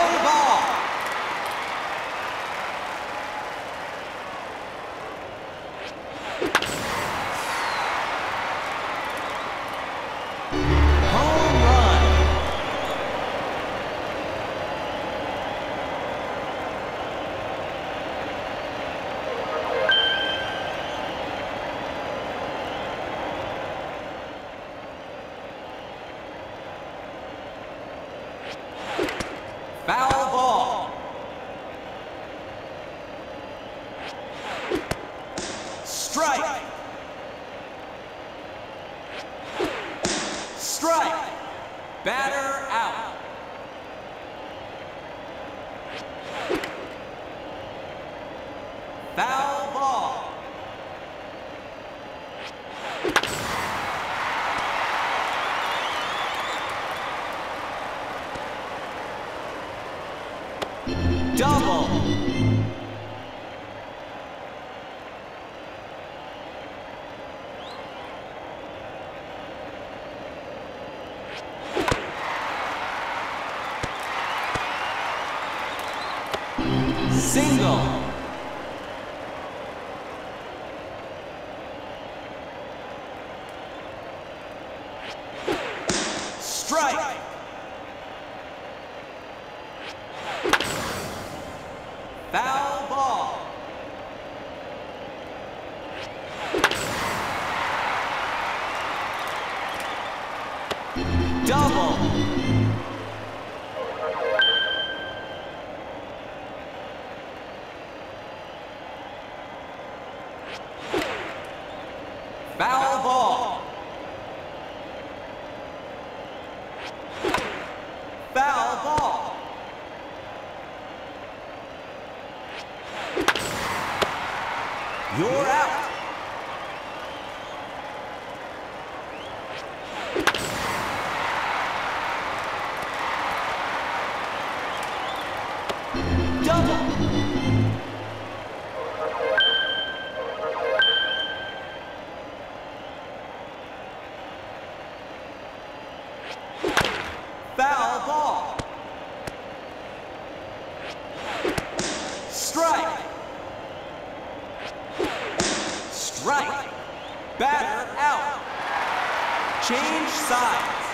Play ball. Batter out. Foul ball. Double. Strike. Foul ball. Double. Foul Strike. Batter out. Change sides.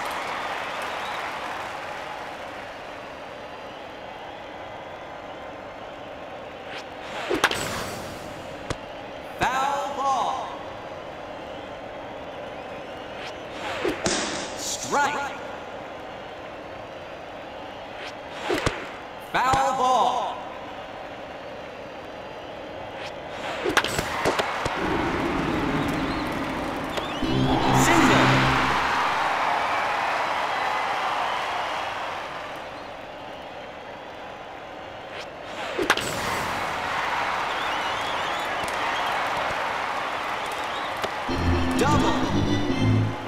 うん。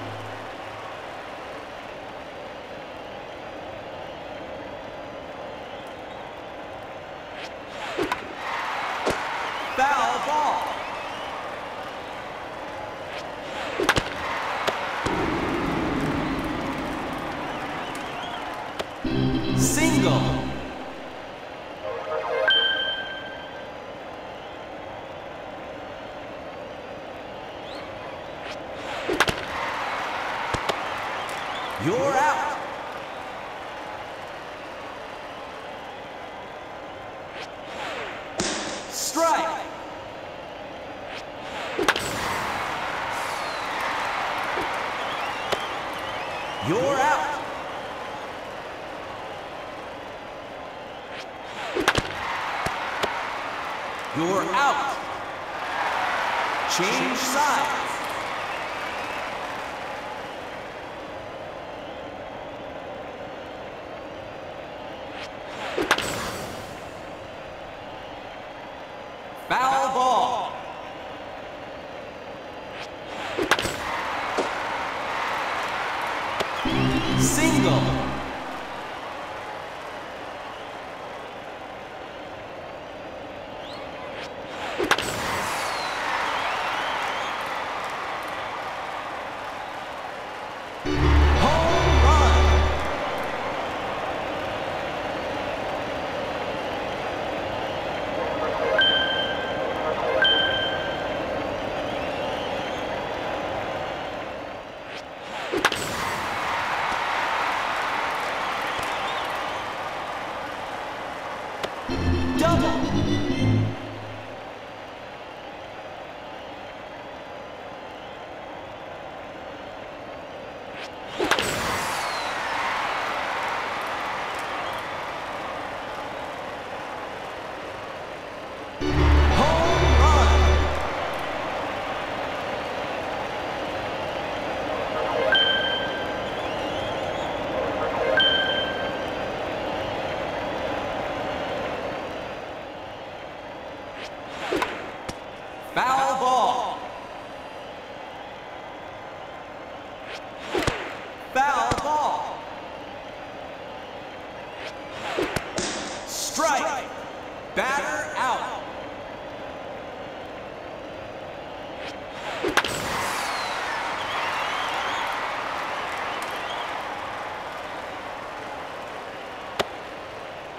You're out. Strike. You're out. You're out. Change sides. Foul ball. Single. Home Foul ball.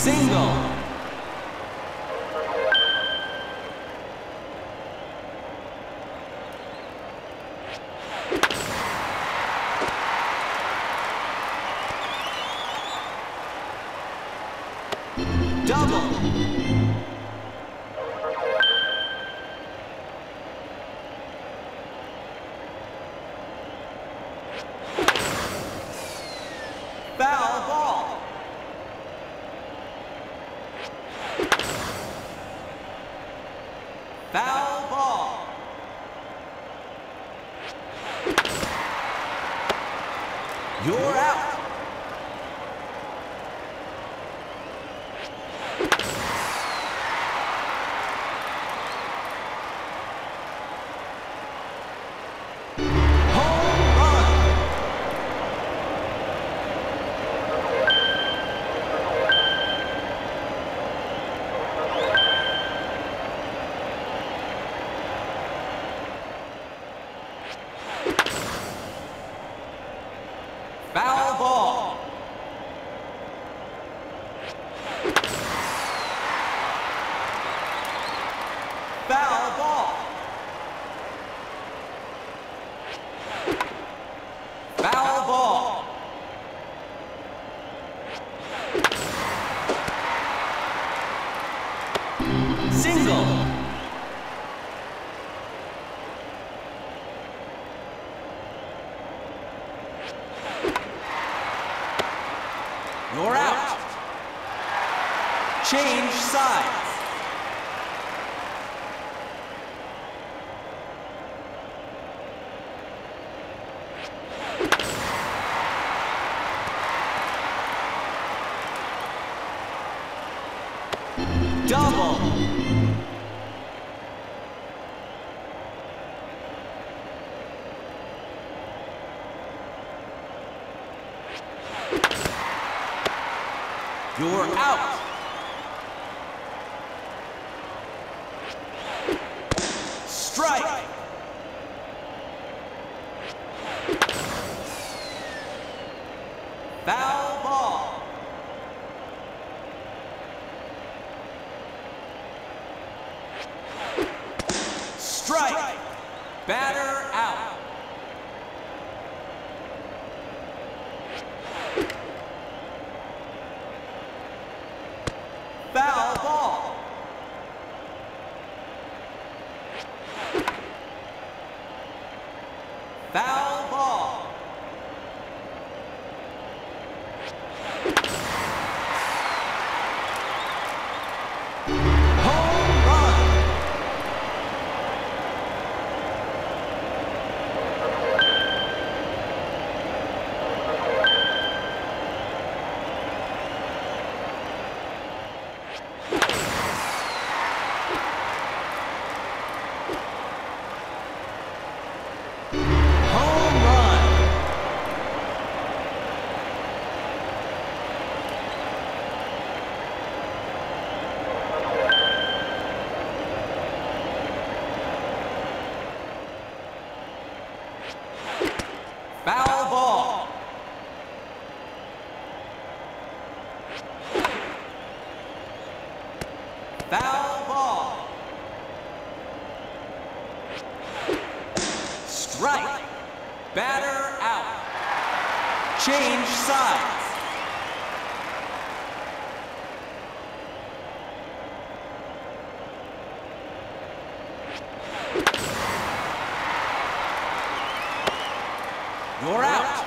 single. You're out. single. You're out. Change sides. double. out. Strike. Strike. Strike. Batter out. Change sides. You're out.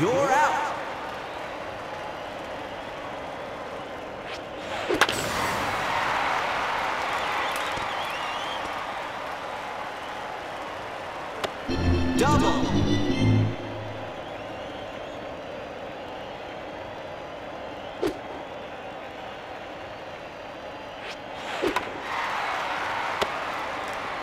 You're out.